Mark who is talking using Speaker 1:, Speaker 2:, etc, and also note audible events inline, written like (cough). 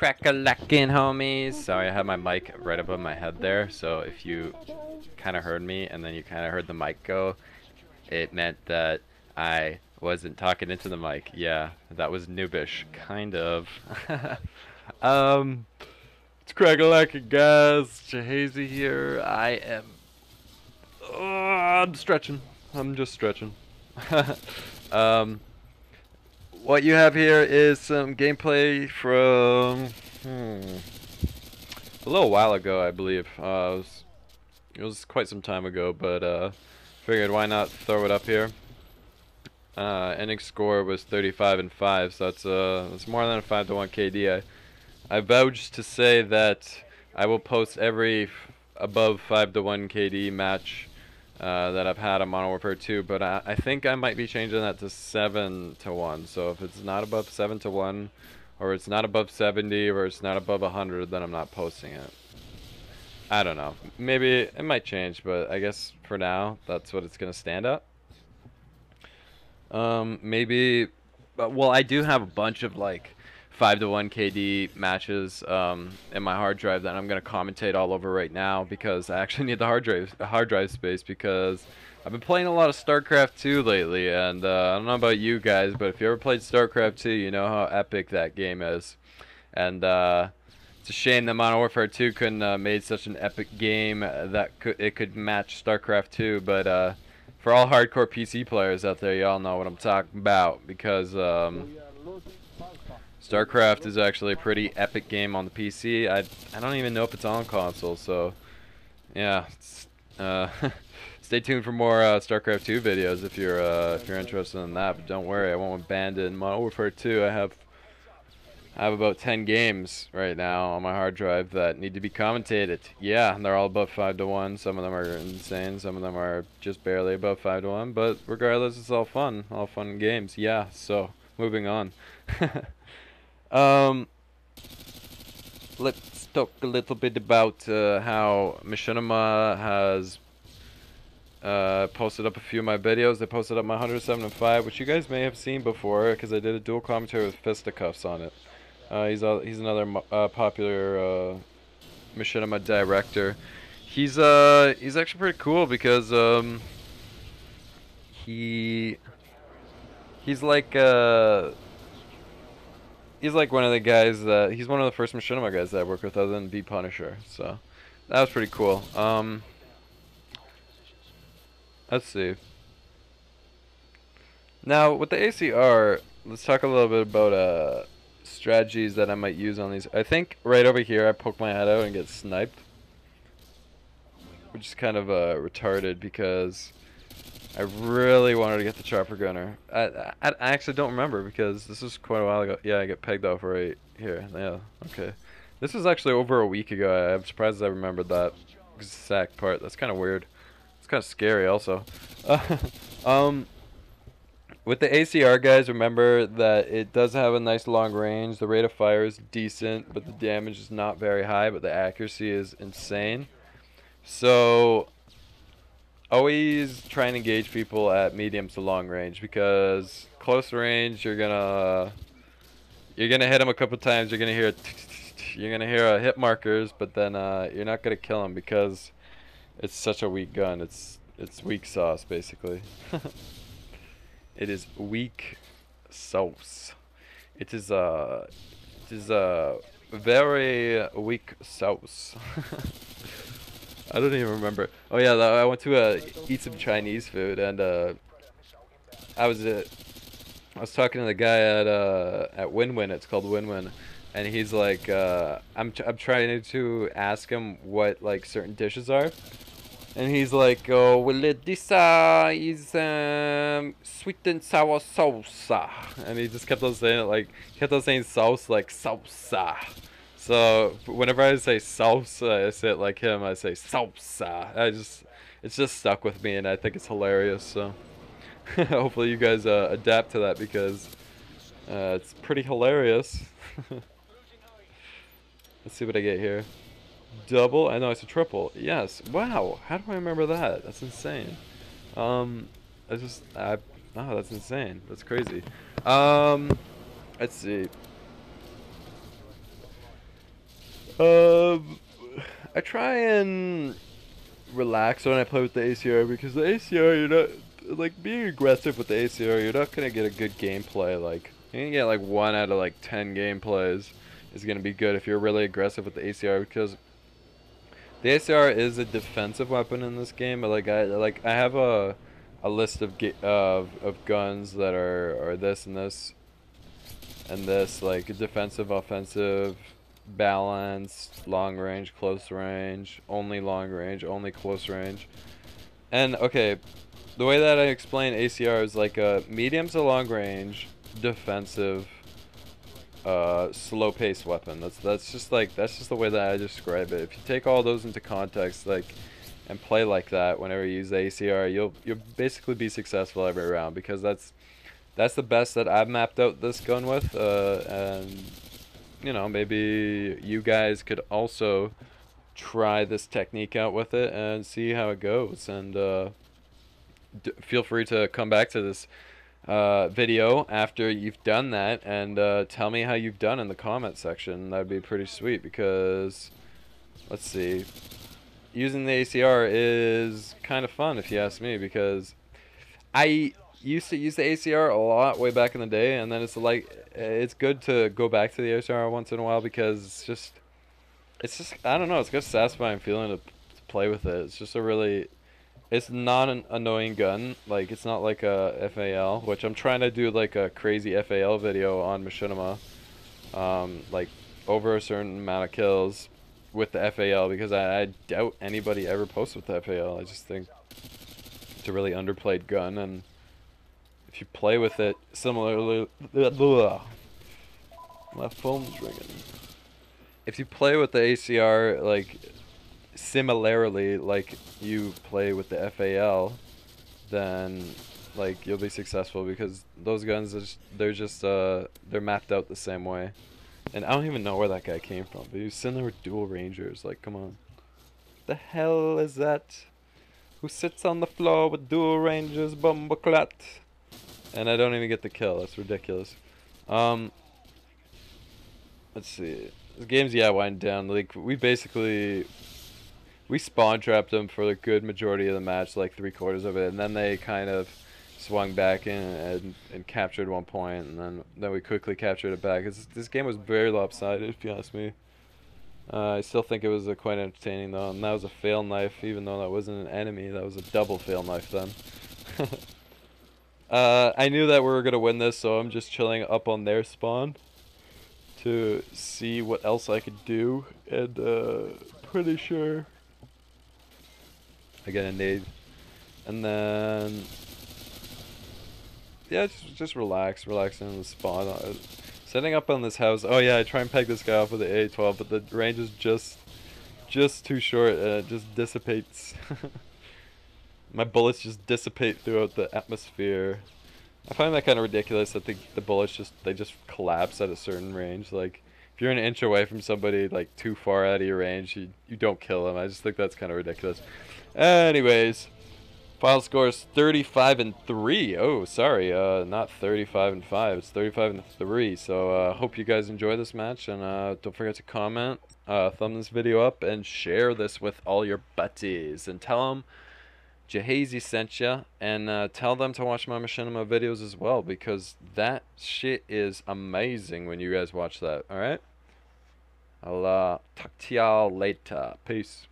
Speaker 1: Crack-a-lackin' homies. Sorry, I had my mic right above my head there, so if you kind of heard me and then you kind of heard the mic go, it meant that I wasn't talking into the mic. Yeah, that was noobish, kind of. (laughs) um, it's Crack-a-lackin' guys. Jahazey here. I am... Oh, I'm stretching. I'm just stretching. (laughs) um, what you have here is some gameplay from hmm, a little while ago, I believe. Uh, it, was, it, was, quite some time ago, but uh, figured why not throw it up here. Uh, ending score was 35 and 5, so that's uh, that's more than a 5 to 1 KD. I, I vouch to say that I will post every above 5 to 1 KD match uh, that I've had on Modern Warfare 2, but I, I, think I might be changing that to 7 to 1. So if it's not above 7 to 1, or it's not above 70, or it's not above 100, then I'm not posting it. I don't know. Maybe it might change, but I guess for now, that's what it's going to stand at. Um, maybe, but, well, I do have a bunch of like five to one KD matches um, in my hard drive that I'm gonna commentate all over right now because I actually (laughs) need the hard drive hard drive space because I've been playing a lot of StarCraft 2 lately and uh, I don't know about you guys but if you ever played StarCraft 2 you know how epic that game is. And uh, it's a shame that Modern Warfare 2 couldn't uh, made such an epic game that could, it could match StarCraft 2 but uh, for all hardcore PC players out there y'all know what I'm talking about because um, StarCraft is actually a pretty epic game on the PC. I I don't even know if it's on console, so yeah. Uh, (laughs) stay tuned for more uh, StarCraft 2 videos if you're uh, if you're interested in that. But don't worry, I won't abandon Modern Warfare 2. I have I have about 10 games right now on my hard drive that need to be commentated. Yeah, they're all above 5 to 1. Some of them are insane. Some of them are just barely above 5 to 1. But regardless, it's all fun. All fun games. Yeah, so moving on. (laughs) Um, let's talk a little bit about uh, how Machinima has uh, posted up a few of my videos. They posted up my 107 and 5, which you guys may have seen before, because I did a dual commentary with FistDaCuffs on it. Uh, he's a, he's another uh, popular uh, Machinima director. He's uh he's actually pretty cool because um he he's like uh he's like one of the guys that he's one of the first machinima guys that I work with other than the Punisher. So that was pretty cool. Um, let's see. Now with the ACR, let's talk a little bit about uh strategies that I might use on these. I think right over here I poke my head out and get sniped, which is kind of uh, retarded because I really wanted to get the chopper gunner. I, I, I actually don't remember because this was quite a while ago. Yeah, I get pegged off right here. Yeah, okay. This was actually over a week ago. I'm surprised I remembered that exact part. That's kind of weird. It's kind of scary also. (laughs) um, with the ACR guys, remember that it does have a nice long range. The rate of fire is decent, but the damage is not very high, but the accuracy is insane. So always try and engage people at medium to long range because close range you're gonna you're gonna hit them a couple times you're gonna hear you're gonna hear uh, hit markers but then uh, you're not gonna kill them because it's such a weak gun. It's it's weak sauce basically. (laughs) It is weak sauce. It is a uh, it is a very weak sauce (laughs) I don't even remember. Oh yeah, I went to uh, eat some Chinese food and uh, I was uh, I was talking to the guy at uh, at Win Win. It's called Win Win, and he's like, uh, I'm I'm trying to ask him what like certain dishes are, and he's like, oh well this uh, is um, sweet and sour salsa, and he just kept on saying it like kept on saying sauce like salsa. So whenever I say salsa, I say it like him. I say salsa. I just, it's just stuck with me, and I think it's hilarious. So (laughs) hopefully you guys uh, adapt to that because uh, it's pretty hilarious. (laughs) Let's see what I get here. Double? I know it's a triple. Yes. Wow. How do I remember that? That's insane. Um, I just, I, oh, that's insane. That's crazy. Um, let's see. Um, I try and relax when I play with the ACR because the ACR, you're not like being aggressive with the ACR. You're not gonna get a good gameplay. Like you can get like one out of like ten gameplays is gonna be good if you're really aggressive with the ACR because the ACR is a defensive weapon in this game. But like I like I have a a list of of of guns that are are this and this and this like defensive, offensive, balanced, long range, close range, only long range, only close range. And okay, the way that I explain ACR is like a medium to long range, defensive, uh, slow pace weapon. That's that's just like that's just the way that I describe it. If you take all those into context, like and play like that whenever you use ACR, you'll you'll basically be successful every round because that's that's the best that I've mapped out this gun with. Uh, and you know maybe you guys could also try this technique out with it and see how it goes. And uh, feel free to come back to this uh, video after you've done that and uh, tell me how you've done in the comment section. That'd be pretty sweet because let's see using the ACR is kind of fun if you ask me because I used to use the ACR a lot way back in the day and then it's like it's good to go back to the ACR once in a while because it's just it's just I don't know it's just satisfying feeling to, to play with it it's just a really it's not an annoying gun like it's not like a FAL which I'm trying to do like a crazy FAL video on Machinima um, like over a certain amount of kills with the FAL because I, I doubt anybody ever posts with the FAL. I just think it's a really underplayed gun, and if you play with it similarly, my phone's ringing. If you play with the ACR like similarly like you play with the FAL, then like you'll be successful because those guns they're just uh they're mapped out the same way. And I don't even know where that guy came from, but was sitting there with dual rangers. Like, come on. The hell is that? Who sits on the floor with dual rangers, bumbleclat? And I don't even get the kill. That's ridiculous. Um, let's see. The game's yeah winding down. Like we basically we spawn trapped them for the good majority of the match, like three quarters of it, and then they kind of swung back in and, and captured one point, and then then we quickly captured it back. It's, this game was very lopsided, if you ask me. Uh, I still think it was uh, quite entertaining though, and that was a fail knife, even though that wasn't an enemy. That was a double fail knife then. (laughs) uh, I knew that we were gonna win this, so I'm just chilling up on their spawn to see what else I could do, and uh, pretty sure I get a nade, and then yeah, just, just relax, relaxing in the spawn. Uh, setting up on this house. Oh yeah, I try and peg this guy off with the A12, but the range is just, just too short, it just dissipates. (laughs) My bullets just dissipate throughout the atmosphere. I find that kind of ridiculous that the the bullets just they just collapse at a certain range. Like if you're an inch away from somebody like too far out of your range, you you don't kill them. I just think that's kind of ridiculous. Anyways. Final score is 35 and 3. Oh, sorry, uh, not 35 and 5. It's 35 and 3. So, uh, hope you guys enjoy this match, and uh, don't forget to comment, uh, thumb this video up, and share this with all your buddies, and tell them Jahazey sent you, and uh, tell them to watch my Machinima videos as well, because that shit is amazing when you guys watch that. All right, I'll uh, talk to y'all later. Peace.